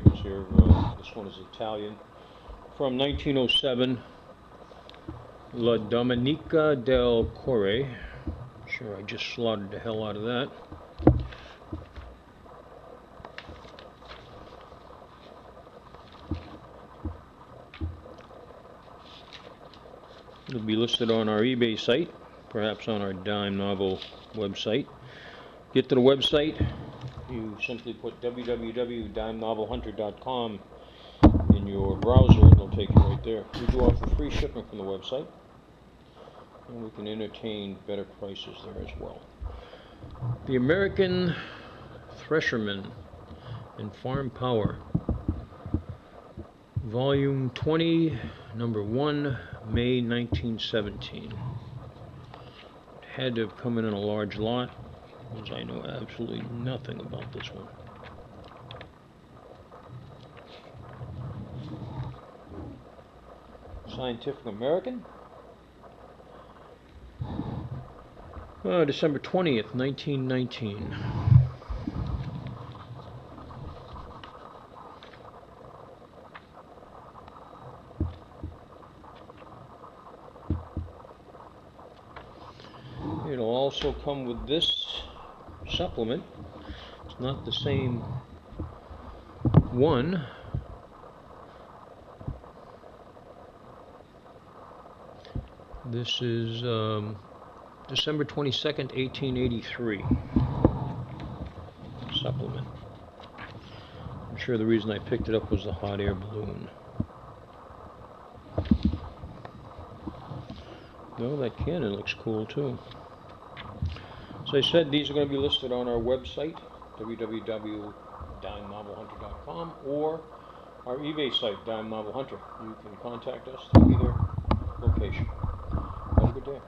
here. Uh, this one is Italian. From 1907, La Domenica del Core. Sure, I just slaughtered the hell out of that. It'll be listed on our eBay site, perhaps on our Dime Novel website. Get to the website, you simply put www.dimenovelhunter.com in your browser, and it'll take you right there. We do offer free shipping from the website, and we can entertain better prices there as well. The American Thresherman and Farm Power, Volume 20, Number 1, May 1917. It had to have come in in a large lot, because I know absolutely nothing about this one. Scientific American? Uh, December 20th, 1919. It'll also come with this supplement. It's not the same one. This is um, December 22nd, 1883 supplement. I'm sure the reason I picked it up was the hot air balloon. No, that cannon looks cool too. So I said these are going to be listed on our website, www.dimenovelhunter.com, or our eBay site, Dime Novel Hunter. You can contact us through either location. Have a good day.